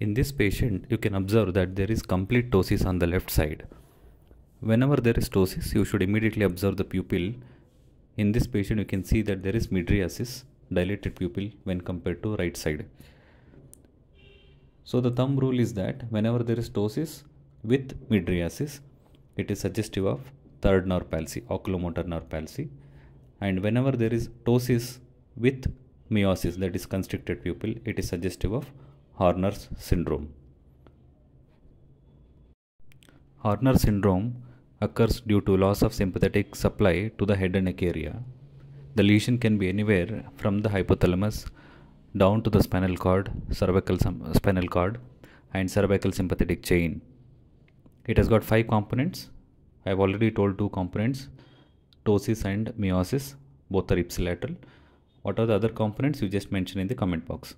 In this patient, you can observe that there is complete ptosis on the left side. Whenever there is ptosis, you should immediately observe the pupil. In this patient, you can see that there is mydriasis, dilated pupil when compared to right side. So the thumb rule is that whenever there is ptosis with mydriasis, it is suggestive of third nerve palsy, oculomotor nerve palsy. And whenever there is ptosis with miosis, that is constricted pupil, it is suggestive of Horner's syndrome. Horner syndrome occurs due to loss of sympathetic supply to the head and neck area. The lesion can be anywhere from the hypothalamus down to the spinal cord, cervical spinal cord, and cervical sympathetic chain. It has got five components. I have already told two components ptosis and miosis, both are ipsilateral. What are the other components you just mentioned in the comment box?